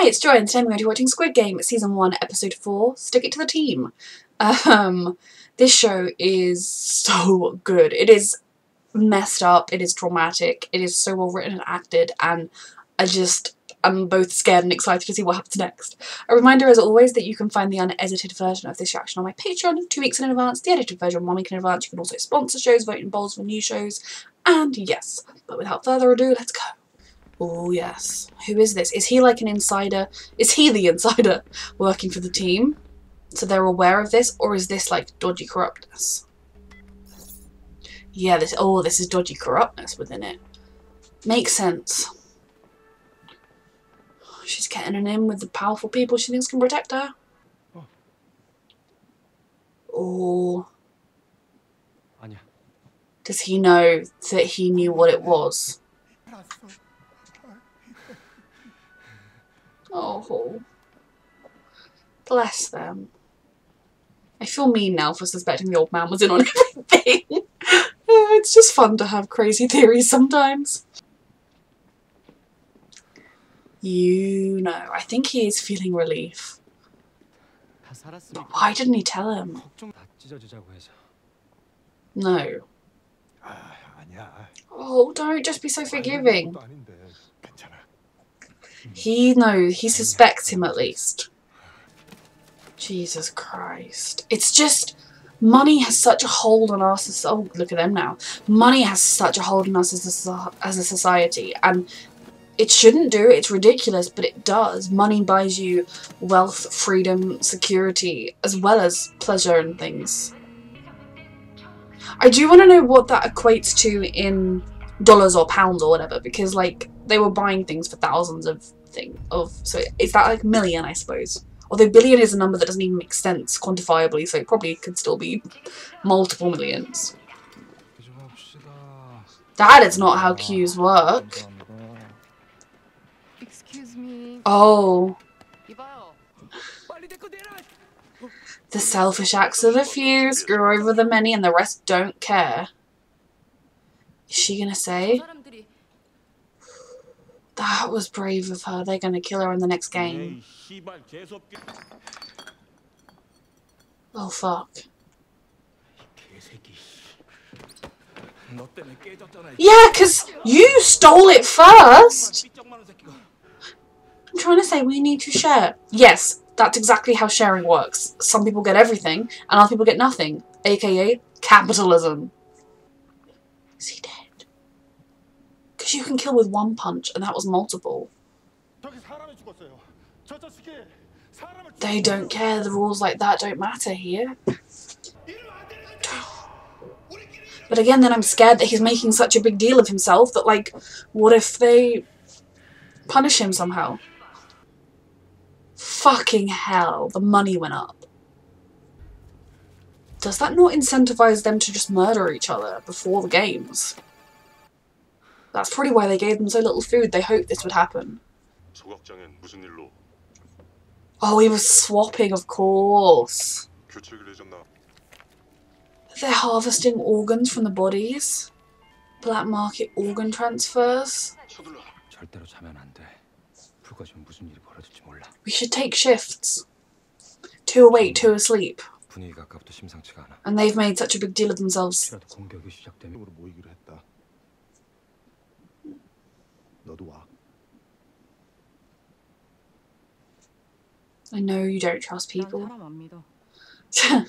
Hi, it's Joy, and today I'm going to be watching Squid Game Season 1, Episode 4, Stick It to the Team. Um, this show is so good. It is messed up, it is dramatic, it is so well written and acted, and I just am both scared and excited to see what happens next. A reminder, as always, that you can find the unedited version of this reaction on my Patreon two weeks in advance, the edited version one week in advance. You can also sponsor shows, vote in polls for new shows, and yes, but without further ado, let's go. Oh, yes. Who is this? Is he like an insider? Is he the insider working for the team? So they're aware of this? Or is this like dodgy corruptness? Yeah, this. Oh, this is dodgy corruptness within it. Makes sense. She's getting in with the powerful people she thinks can protect her. Oh. Does he know that he knew what it was? Oh, bless them. I feel mean now for suspecting the old man was in on everything. it's just fun to have crazy theories sometimes. You know, I think he is feeling relief. But why didn't he tell him? No. Oh, don't just be so forgiving. He knows, he suspects him at least. Jesus Christ. It's just, money has such a hold on us oh, look at them now. Money has such a hold on us as a, as a society, and it shouldn't do, it's ridiculous, but it does. Money buys you wealth, freedom, security, as well as pleasure and things. I do want to know what that equates to in dollars or pounds or whatever, because, like, they were buying things for thousands of something of so is that like million I suppose? Although billion is a number that doesn't even make sense quantifiably so it probably could still be multiple millions. That is not how queues work. Excuse me. Oh. The selfish acts of the few screw over the many and the rest don't care. Is she gonna say? That was brave of her. They're going to kill her in the next game. Oh, fuck. Yeah, because you stole it first! I'm trying to say we need to share. Yes, that's exactly how sharing works. Some people get everything, and other people get nothing. AKA, capitalism. Is he dead? because you can kill with one punch, and that was multiple. They don't care. The rules like that don't matter here. But again, then I'm scared that he's making such a big deal of himself that, like, what if they punish him somehow? Fucking hell, the money went up. Does that not incentivize them to just murder each other before the games? That's probably why they gave them so little food. They hoped this would happen. Oh, he was swapping, of course. They're harvesting organs from the bodies. Black market organ transfers. We should take shifts. Two awake, two asleep. And they've made such a big deal of themselves. 너도 와. I know you don't trust 난 people. 사람 안 믿어.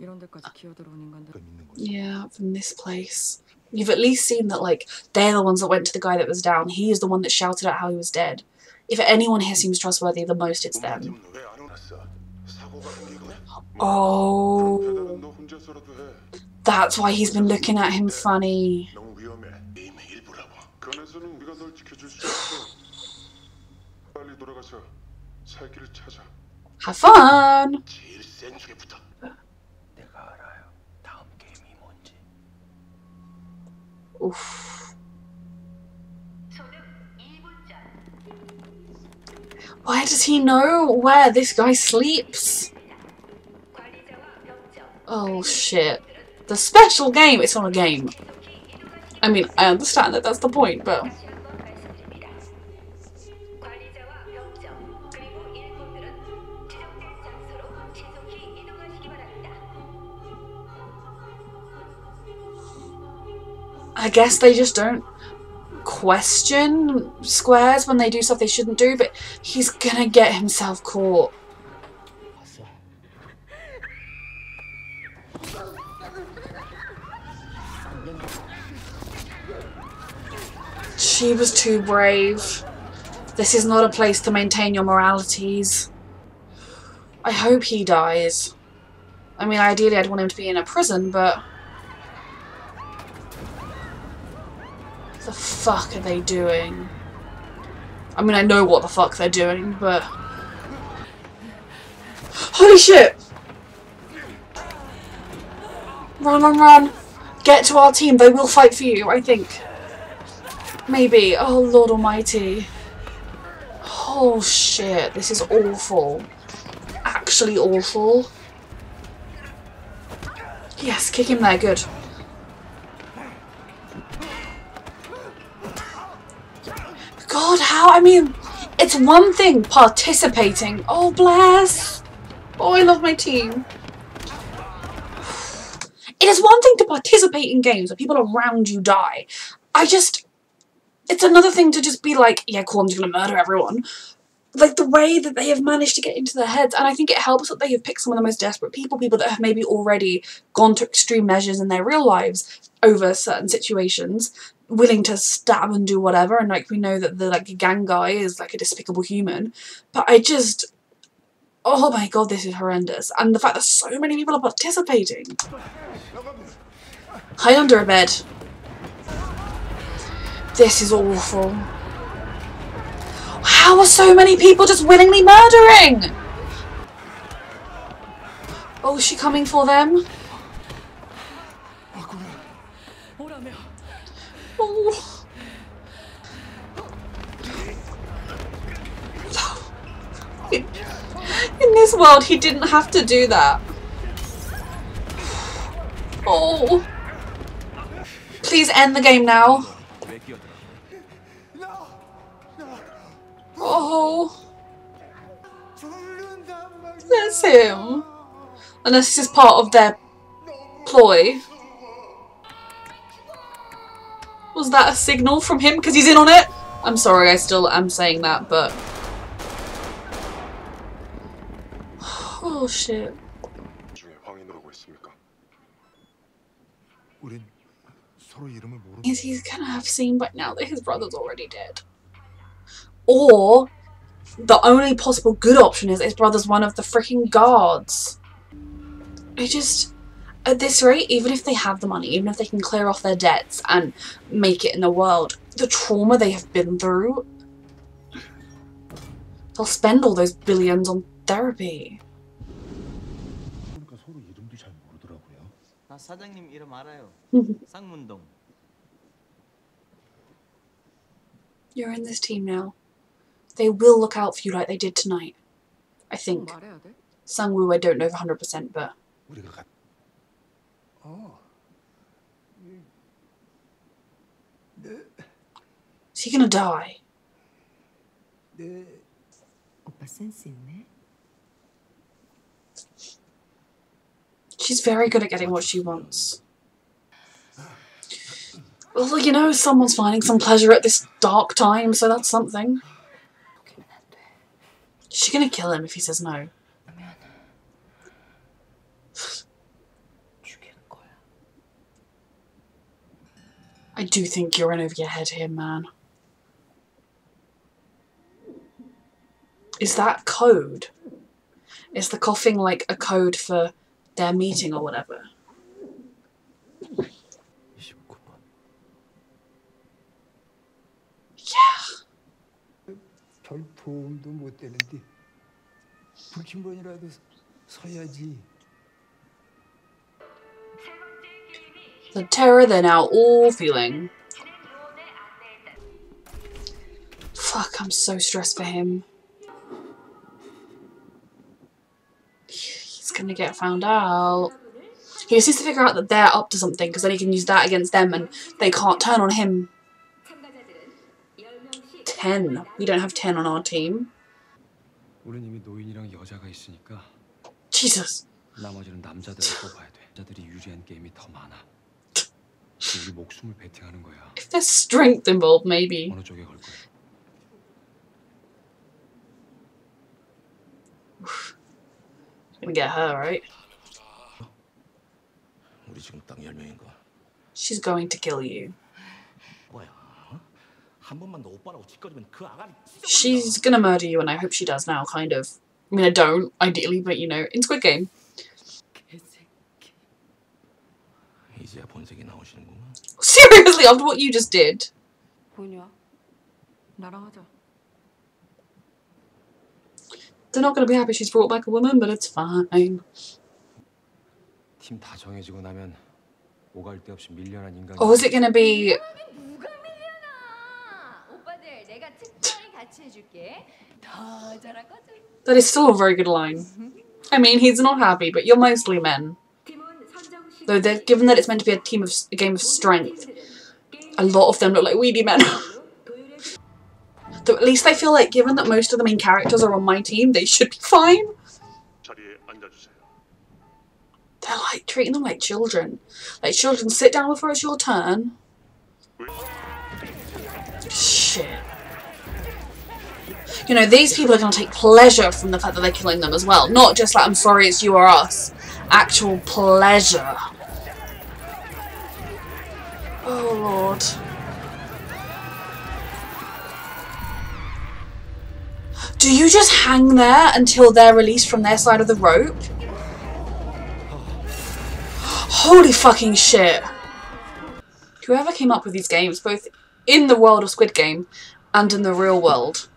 이런 데까지 기어들어온 인간들. 그 믿는 거지. yeah, from this place. You've at least seen that, like, they're the ones that went to the guy that was down. He is the one that shouted out how he was dead. If anyone here seems trustworthy, the most it's them. 때문에 왜안 오났어? 사고가 생기거든. Oh. 배달은 너 혼자서라도 해. That's why he's been looking at him funny. 살 길을 찾아. Have fun! 제일 센 중에부터. 내가 알아요. 다음 게임이 뭔지. Oof. Why does he know where this guy sleeps? Oh shit. The special game! It's not a game. I mean, I understand that that's the point, but. I guess they just don't question squares when they do stuff they shouldn't do, but he's gonna get himself caught. She was too brave. This is not a place to maintain your moralities. I hope he dies. I mean, ideally I'd want him to be in a prison, but... What the fuck are they doing? I mean, I know what the fuck they're doing, but... Holy shit! Run, run, run! Get to our team, they will fight for you, I think. Maybe. Oh, Lord Almighty. Oh, shit. This is awful. Actually awful. Yes, kick him there. Good. God, how? I mean, it's one thing participating. Oh, bless. Oh, I love my team. It is one thing to participate in games where people around you die. I just... It's another thing to just be like, yeah, cool, I'm just going to murder everyone. Like, the way that they have managed to get into their heads, and I think it helps that they have picked some of the most desperate people, people that have maybe already gone to extreme measures in their real lives over certain situations, willing to stab and do whatever, and like, we know that the, like, gang guy is, like, a despicable human. But I just... Oh my god, this is horrendous. And the fact that so many people are participating. Hide under a bed. This is awful. How are so many people just willingly murdering? Oh, is she coming for them? Oh. In in this world he didn't have to do that. Oh. Please end the game now. Oh. That's him. Unless this is part of their ploy. Was that a signal from him? Because he's in on it? I'm sorry I still am saying that, but... Is he's gonna have seen by now that his brother's already dead. Or the only possible good option is his brother's one of the freaking guards. I just at this rate, even if they have the money, even if they can clear off their debts and make it in the world, the trauma they have been through, they'll spend all those billions on therapy. 보니까 서로 이름도 잘 모르더라고요. 나 사장님 이름 알아요. 쌍문동. You're in this team now. They will look out for you like they did tonight. I think. 말해야 돼? Sangwoo, I don't know for 100%, but 우리가 가. 어. is he gonna die? 네. 오빠 센스 있네. She's very good at getting what she wants. Well, you know, someone's finding some pleasure at this dark time, so that's something. She's gonna kill him if he says no. I do think you're in over your head here, man. Is that code? Is the coughing like a code for their meeting or whatever? 29번. Yeah. 별 도움도 못 되는데 불킨 번이라도 서야지. The terror they're now all feeling. Fuck, I'm so stressed for him. He's gonna get found out. He just needs to figure out that they're up to something because then he can use that against them and they can't turn on him. 10. We don't have 10 on our team. 우린 이미 노인이랑 여자가 있으니까 Jesus. 나머지는 남자들을 뽑아야 돼. 남자들이 유리한 게임이 더 많아. 우리 목숨을 베팅하는 거야. If there's strength involved, maybe. 어느 쪽에 걸 거야? Gonna get her, right? 우리 지금 딱 10명인 거 She's going to kill you. 뭐야? 어? 한 번만 더 오빠라고 짓거리면 그 아가리 She's gonna murder you, and I hope she does now, kind of. I mean, I don't, ideally, but you know, in Squid Game. 이제야 본색이 나오시는구만 Seriously, after what you just did. 보냐? 나랑 하자. They're not gonna be happy she's brought back a woman, but it's fine. 팀 다 정해지고 나면 오갈 데 없이 밀려난 인간이. Or is it gonna be 누가 밀려나? 오빠들 내가 특별히 같이 해줄게. 더 잘하거든. That is still a very good line. I mean, he's not happy, but you're mostly men. Though, they're, given that it's meant to be a team of a game of strength, a lot of them look like weedy men. So at least I feel like given that most of the main characters are on my team, they should be fine. They're like treating them like children. Like children, sit down before it's your turn. Shit. You know, these people are going to take pleasure from the fact that they're killing them as well. Not just like, I'm sorry, it's you or us. Actual pleasure. Oh, Lord. Do you just hang there until they're released from their side of the rope? Holy fucking shit. Whoever came up with these games, both in the world of Squid Game and in the real world,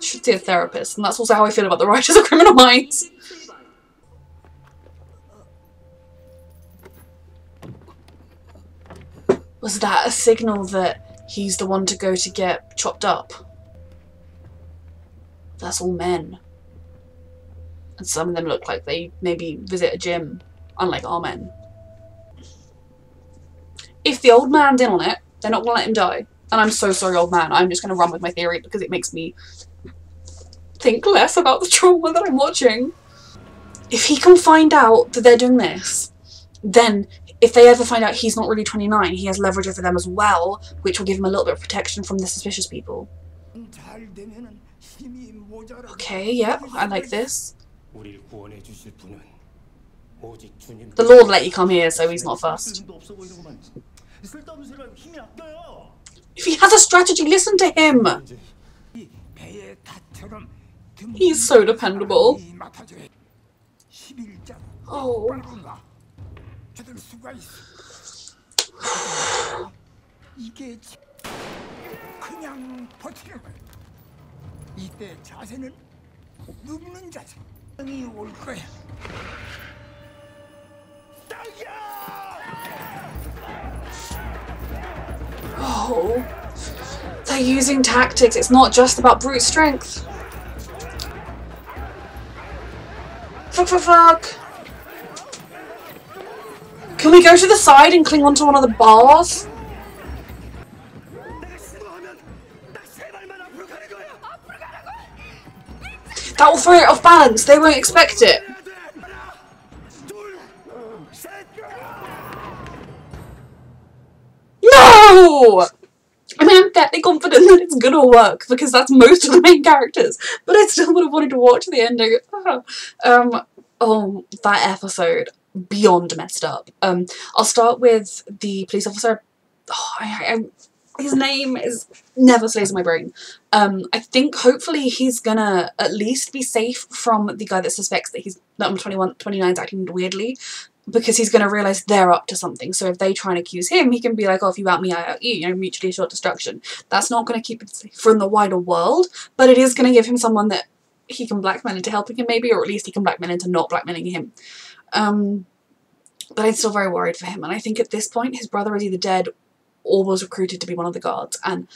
should see a therapist. And that's also how I feel about the writers of Criminal Minds. Was that a signal that he's the one to go to get chopped up? That's all men. And some of them look like they maybe visit a gym, unlike our men. If the old man's in on it, they're not gonna let him die. And I'm so sorry, old man. I'm just gonna run with my theory because it makes me think less about the trauma that I'm watching. If he can find out that they're doing this, then if they ever find out he's not really 29, he has leverage over them as well, which will give him a little bit of protection from the suspicious people. Okay, yep, I like this. The Lord let you come here, so he's not fussed. If he has a strategy, listen to him! He's so dependable. Oh. 이게 지- 그냥 버티는 거야. 이때 자세는 눕는 자세. 이 올 거야. Oh. They're using tactics, it's not just about brute strength. Fuck, fuck, fuck. Can we go to the side and cling onto one of the bars? That will throw it off balance, they won't expect it. No! I mean, I'm fairly confident that it's gonna work because that's most of the main characters, but I still would have wanted to watch the ending. um, oh, that episode beyond messed up. Um, I'll start with the police officer. Oh, I, I, his name is never stays in my brain. Um, I think hopefully he's gonna at least be safe from the guy that suspects that he's that I'm 21, 29 is acting weirdly because he's going to realise they're up to something. So if they try and accuse him, he can be like, oh, if you out me, I out you, you know, mutually assured destruction. That's not to keep him safe from the wider world, but it is to give him someone that he can blackmail into helping him maybe, or at least he can blackmail into not blackmailing him. Um, but I'm still very worried for him, and I think at this point his brother is either dead or was recruited to be one of the guards, and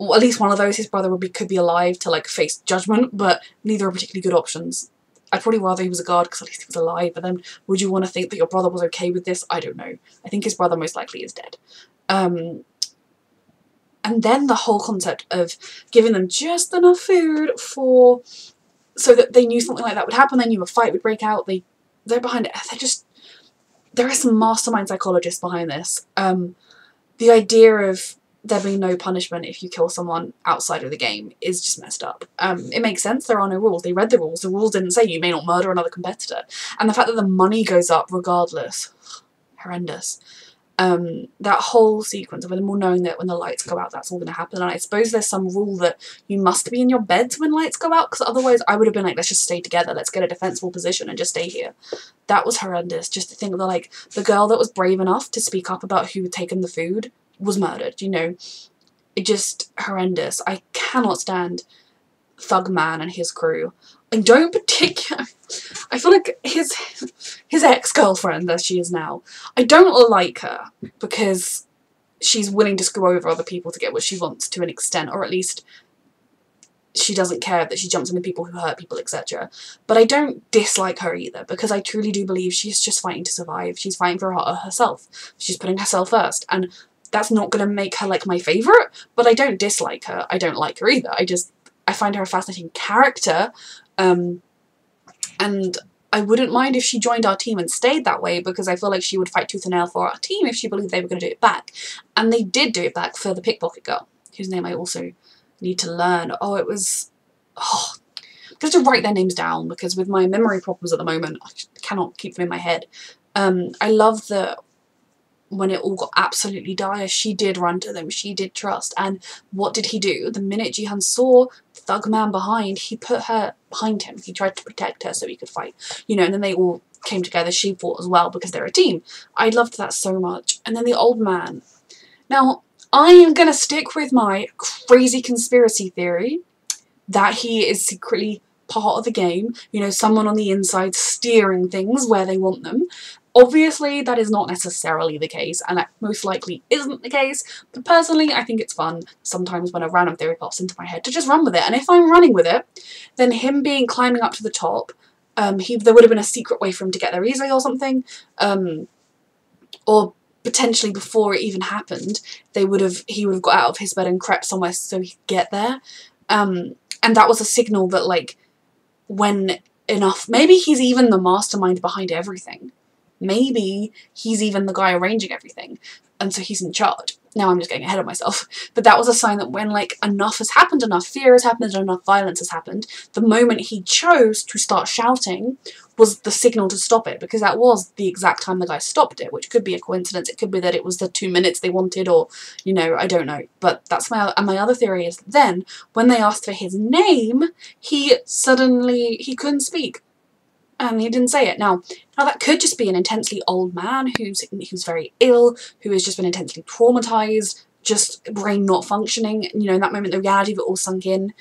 at least one of those, his brother would be could be alive to like face judgment, but neither are particularly good options. I'd probably rather he was a guard because at least he was alive. But then, would you want to think that your brother was okay with this? I don't know. I think his brother most likely is dead. Um, and then the whole concept of giving them just enough food for so that they knew something like that would happen. They knew a fight would break out. They they're behind it. They're just there is some mastermind psychologists behind this. Um, the idea of there being no punishment if you kill someone outside of the game is just messed up. Um, it makes sense, there are no rules. They read the rules. The rules didn't say you may not murder another competitor. And the fact that the money goes up regardless, horrendous. Um, that whole sequence of them all knowing that when the lights go out that's all going to happen. And I suppose there's some rule that you must be in your beds when lights go out because otherwise I would have been like let's just stay together. Let's get a defensible position and just stay here. That was horrendous. Just to think that like the girl that was brave enough to speak up about who had taken the food was murdered you know? It just horrendous. I cannot stand Thug Man and his crew I don't particular I feel like his his ex-girlfriend as she is now I don't like her because she's willing to screw over other people to get what she wants to an extent or at least she doesn't care that she jumps into people who hurt people etc but I don't dislike her either because I truly do believe she's just fighting to survive. She's fighting for her herself. She's putting herself first and that's not going to make her like my favourite but I don't dislike her. I don't like her either. I just I find her a fascinating character um, and I wouldn't mind if she joined our team and stayed that way because I feel like she would fight tooth and nail for our team if she believed they were going to do it back. And they did do it back for the pickpocket girl, whose name I also need to learn. Oh, it was... Oh, I have to write their names down because with my memory problems at the moment, I cannot keep them in my head. Um, I love that when it all got absolutely dire, she did run to them, she did trust. And what did he do? The minute Gi-hun saw thug man behind, he put her behind him. He tried to protect her so he could fight. You know, and then they all came together. She fought as well because they're a team. I loved that so much. And then the old man. Now, I am going to stick with my crazy conspiracy theory that he is secretly part of the game, you know, someone on the inside steering things where they want them. Obviously, that is not necessarily the case, and that most likely isn't the case, but personally, I think it's fun sometimes when a random theory pops into my head to just run with it, and if I'm running with it, then him being climbing up to the top, um, he there would have been a secret way for him to get there easily or something, um, or potentially before it even happened, they would have he would have got out of his bed and crept somewhere so he could get there, um, and that was a signal that like when enough, maybe he's even the mastermind behind everything. Maybe he's even the guy arranging everything, and so he's in charge. Now I'm just getting ahead of myself. But that was a sign that when like enough has happened, enough fear has happened, enough violence has happened, the moment he chose to start shouting was the signal to stop it, because that was the exact time the guy stopped it, which could be a coincidence. It could be that it was the two minutes they wanted, or, you know, I don't know. But that's my, and my other theory is then, when they asked for his name, he suddenly, he couldn't speak and he didn't say it. Now, now that could just be an intensely old man who's who's very ill, who has just been intensely traumatized, just brain not functioning. You know, in that moment, the reality of it all sunk in.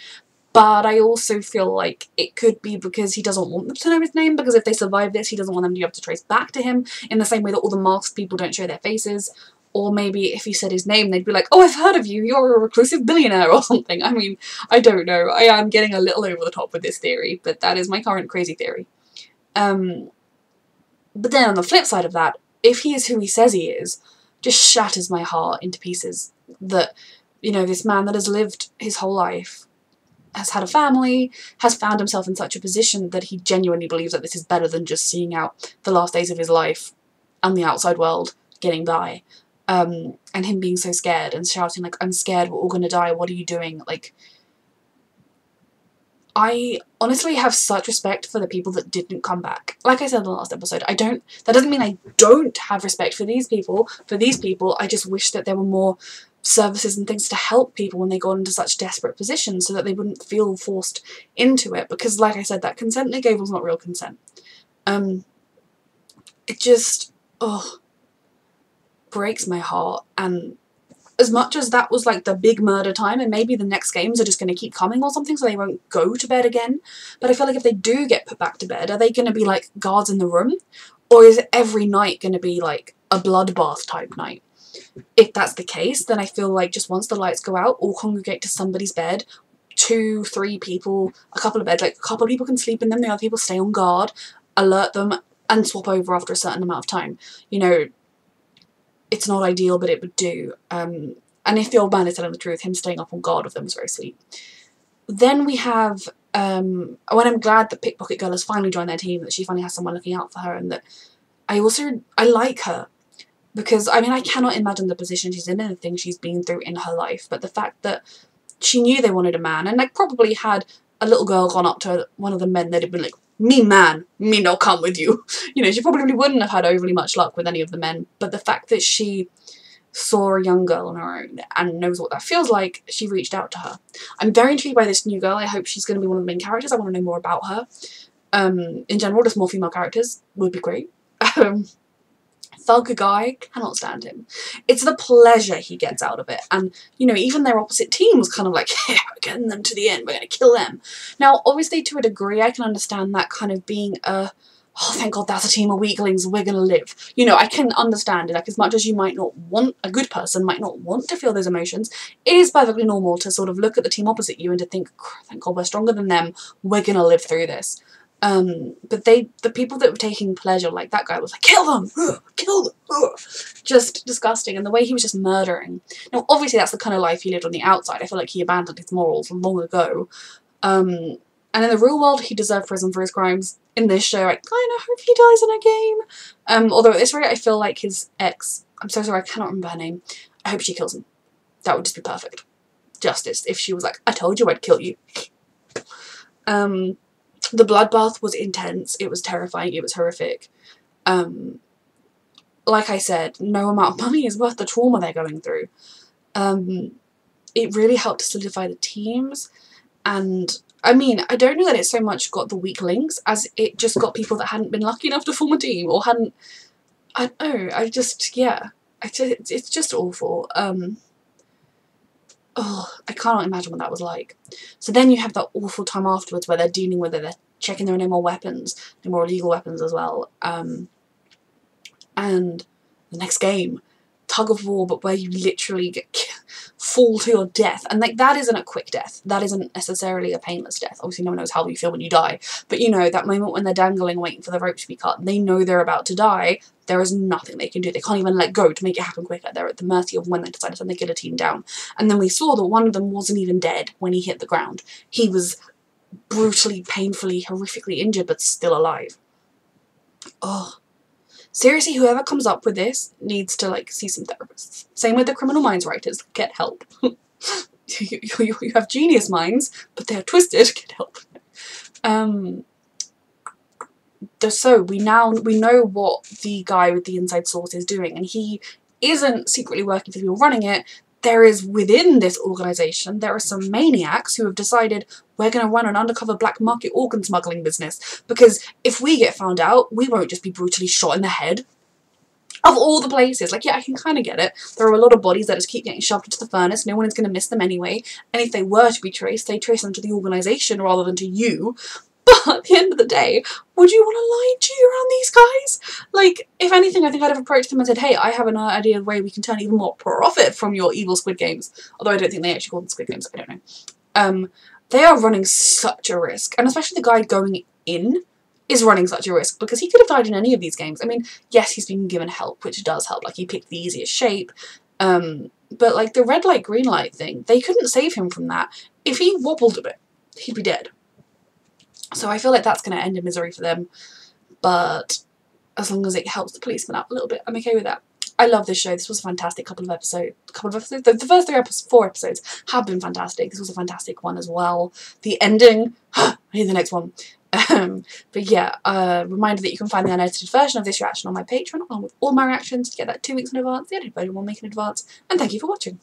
But I also feel like it could be because he doesn't want them to know his name, because if they survive this, he doesn't want them to be able to trace back to him, in the same way that all the masked people don't show their faces. Or maybe if he said his name, they'd be like, oh, I've heard of you, you're a reclusive billionaire or something. I mean, I don't know. I am getting a little over the top with this theory, but that is my current crazy theory. Um, but then on the flip side of that, if he is who he says he is, just shatters my heart into pieces. That, you know, this man that has lived his whole life, has had a family, has found himself in such a position that he genuinely believes that this is better than just seeing out the last days of his life and the outside world getting by. Um, and him being so scared and shouting like, I'm scared, we're all gonna die, what are you doing? Like, I honestly have such respect for the people that didn't come back. Like I said in the last episode, I don't, that doesn't mean I don't have respect for these people. For these people, I just wish that there were more services and things to help people when they got into such desperate positions so that they wouldn't feel forced into it. Because like I said, that consent they gave was not real consent. Um, it just, oh, breaks my heart and as much as that was like the big murder time and maybe the next games are just going to keep coming or something so they won't go to bed again. But I feel like if they do get put back to bed are they going to be like guards in the room? Or is every night going to be like a bloodbath type night? If that's the case then I feel like just once the lights go out all congregate to somebody's bed two three people a couple of beds like a couple of people can sleep in them the other people stay on guard alert them and swap over after a certain amount of time. You know it's not ideal, but it would do. Um, and if the old man is telling the truth, him staying up on guard with them was very sweet. Then we have, um, when I'm glad that Pickpocket Girl has finally joined their team, that she finally has someone looking out for her, and that I also I like her because I mean I cannot imagine the position she's in and the things she's been through in her life, but the fact that she knew they wanted a man and like probably had a little girl gone up to one of the men that had been like, me man, me no come with you. You know, she probably wouldn't have had overly much luck with any of the men, but the fact that she saw a young girl on her own and knows what that feels like, she reached out to her. I'm very intrigued by this new girl. I hope she's going to be one of the main characters. I want to know more about her. Um, in general, just more female characters would be great. Um, thug guy, cannot stand him. It's the pleasure he gets out of it. And, you know, even their opposite team was kind of like, yeah, we're getting them to the end, we're going to kill them. Now, obviously, to a degree, I can understand that kind of being a, oh, thank God that's a team of weaklings, we're going to live. You know, I can understand it. Like, as much as you might not want, a good person might not want to feel those emotions, it is perfectly normal to sort of look at the team opposite you and to think, thank God we're stronger than them, we're going to live through this. Um, but they, the people that were taking pleasure, like that guy was like, kill them, Ugh, kill them, Ugh. just disgusting. And the way he was just murdering. Now, obviously, that's the kind of life he lived on the outside. I feel like he abandoned his morals long ago. Um, and in the real world, he deserved prison for his crimes. In this show, I kind of hope he dies in a game. Um, although at this rate, I feel like his ex, I'm so sorry, I cannot remember her name. I hope she kills him. That would just be perfect. Justice, if she was like, I told you I'd kill you. um, the bloodbath was intense. It was terrifying. It was horrific. Um, like I said, no amount of money is worth the trauma they're going through. Um, it really helped to solidify the teams. And, I mean, I don't know that it so much got the weak links as it just got people that hadn't been lucky enough to form a team or hadn't... I don't know. I just, yeah. It's just awful. Um, oh, I cannot imagine what that was like. So then you have that awful time afterwards where they're dealing with it, they're checking there are no more weapons, no more illegal weapons as well. Um, and the next game, tug of war, but where you literally get fall to your death. And like that isn't a quick death. That isn't necessarily a painless death. Obviously no one knows how you feel when you die. But you know, that moment when they're dangling waiting for the rope to be cut, they know they're about to die. There is nothing they can do. They can't even let go to make it happen quicker. They're at the mercy of when they decide to send the guillotine down. And then we saw that one of them wasn't even dead when he hit the ground. He was brutally, painfully, horrifically injured, but still alive. Oh. Seriously, whoever comes up with this needs to, like, see some therapists. Same with the Criminal Minds writers. Get help. you, you, you have genius minds, but they're twisted. Get help. Um, so we now we know what the guy with the inside source is doing, and he isn't secretly working for the people running it there is within this organisation, there are some maniacs who have decided we're going to run an undercover black market organ smuggling business because if we get found out, we won't just be brutally shot in the head. Of all the places, like, yeah, I can kind of get it. There are a lot of bodies that just keep getting shoved into the furnace. No one is going to miss them anyway. And if they were to be traced, they trace them to the organisation rather than to you. But at the end of the day, would you want to lie to you around these guys? Like, if anything, I think I'd have approached them and said, hey, I have an idea of a way we can turn even more profit from your evil Squid Games. Although I don't think they actually call them Squid Games, I don't know. Um, they are running such a risk. And especially the guy going in is running such a risk because he could have died in any of these games. I mean, yes, he's been given help, which does help. Like, he picked the easiest shape. Um, but, like, the red light, green light thing, they couldn't save him from that. If he wobbled a bit, he'd be dead. So I feel like that's going to end in misery for them. But as long as it helps the policeman out a little bit, I'm okay with that. I love this show. This was a fantastic couple of episodes. Couple of episodes. The, the first three episodes, four episodes have been fantastic. This was a fantastic one as well. The ending. I need the next one. Um, but yeah, uh, reminder that you can find the unedited version of this reaction on my Patreon, along with all my reactions to get that two weeks in advance. The edited version will make in advance. And thank you for watching.